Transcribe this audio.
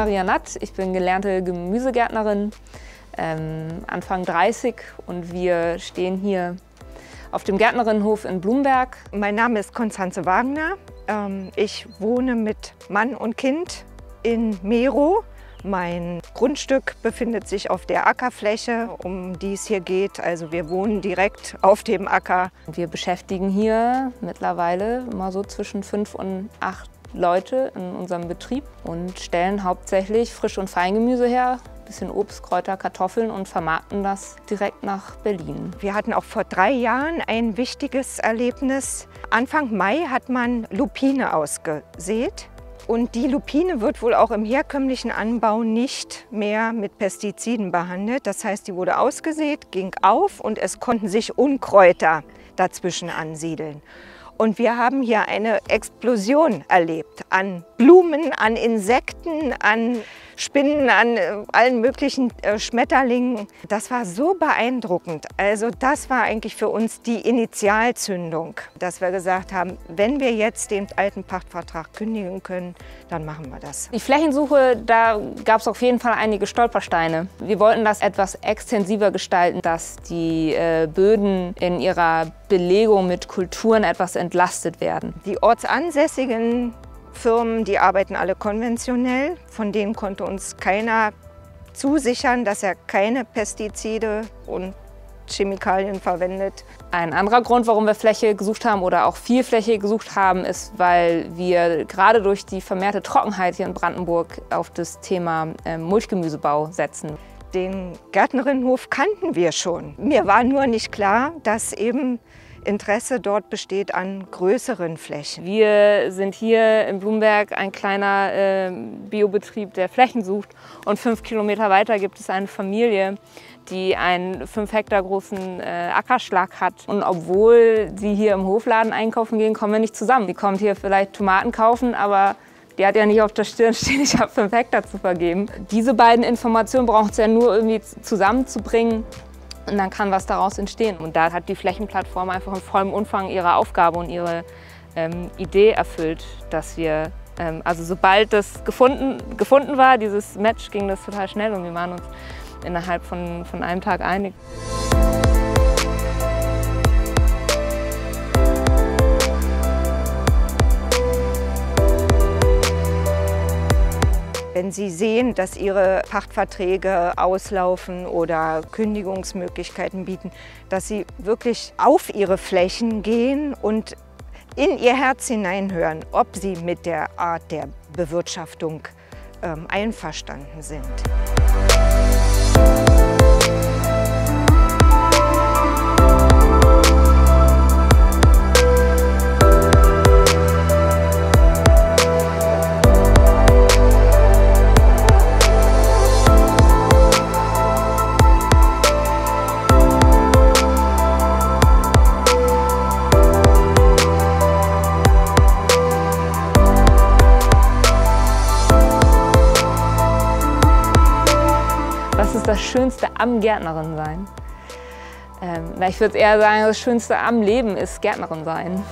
Nadia Natt, ich bin gelernte Gemüsegärtnerin, ähm, Anfang 30 und wir stehen hier auf dem Gärtnerinnenhof in Blumberg. Mein Name ist Konstanze Wagner. Ähm, ich wohne mit Mann und Kind in Mero. Mein Grundstück befindet sich auf der Ackerfläche, um die es hier geht. Also wir wohnen direkt auf dem Acker. Wir beschäftigen hier mittlerweile mal so zwischen fünf und acht Leute in unserem Betrieb und stellen hauptsächlich Frisch- und Feingemüse her, bisschen Obst, Kräuter, Kartoffeln und vermarkten das direkt nach Berlin. Wir hatten auch vor drei Jahren ein wichtiges Erlebnis. Anfang Mai hat man Lupine ausgesät. Und die Lupine wird wohl auch im herkömmlichen Anbau nicht mehr mit Pestiziden behandelt. Das heißt, die wurde ausgesät, ging auf und es konnten sich Unkräuter dazwischen ansiedeln. Und wir haben hier eine Explosion erlebt an Blumen, an Insekten, an Spinnen, an äh, allen möglichen äh, Schmetterlingen. Das war so beeindruckend. Also das war eigentlich für uns die Initialzündung, dass wir gesagt haben, wenn wir jetzt den alten Pachtvertrag kündigen können, dann machen wir das. Die Flächensuche, da gab es auf jeden Fall einige Stolpersteine. Wir wollten das etwas extensiver gestalten, dass die äh, Böden in ihrer Belegung mit Kulturen etwas entlastet werden. Die ortsansässigen Firmen, die arbeiten alle konventionell. Von denen konnte uns keiner zusichern, dass er keine Pestizide und Chemikalien verwendet. Ein anderer Grund, warum wir Fläche gesucht haben oder auch viel Fläche gesucht haben, ist, weil wir gerade durch die vermehrte Trockenheit hier in Brandenburg auf das Thema ähm, Mulchgemüsebau setzen. Den Gärtnerinnenhof kannten wir schon. Mir war nur nicht klar, dass eben Interesse dort besteht an größeren Flächen. Wir sind hier in Blumberg ein kleiner äh, Biobetrieb, der Flächen sucht. Und fünf Kilometer weiter gibt es eine Familie, die einen fünf Hektar großen äh, Ackerschlag hat. Und obwohl sie hier im Hofladen einkaufen gehen, kommen wir nicht zusammen. Sie kommt hier vielleicht Tomaten kaufen, aber die hat ja nicht auf der Stirn stehen, ich habe fünf Hektar zu vergeben. Diese beiden Informationen braucht es ja nur irgendwie zusammenzubringen und dann kann was daraus entstehen. Und da hat die Flächenplattform einfach in vollem Umfang ihre Aufgabe und ihre ähm, Idee erfüllt, dass wir, ähm, also sobald das gefunden, gefunden war, dieses Match, ging das total schnell und wir waren uns innerhalb von, von einem Tag einig. Wenn Sie sehen, dass Ihre Pachtverträge auslaufen oder Kündigungsmöglichkeiten bieten, dass Sie wirklich auf Ihre Flächen gehen und in Ihr Herz hineinhören, ob Sie mit der Art der Bewirtschaftung ähm, einverstanden sind. das Schönste am Gärtnerin sein? Ähm, ich würde eher sagen, das Schönste am Leben ist Gärtnerin sein.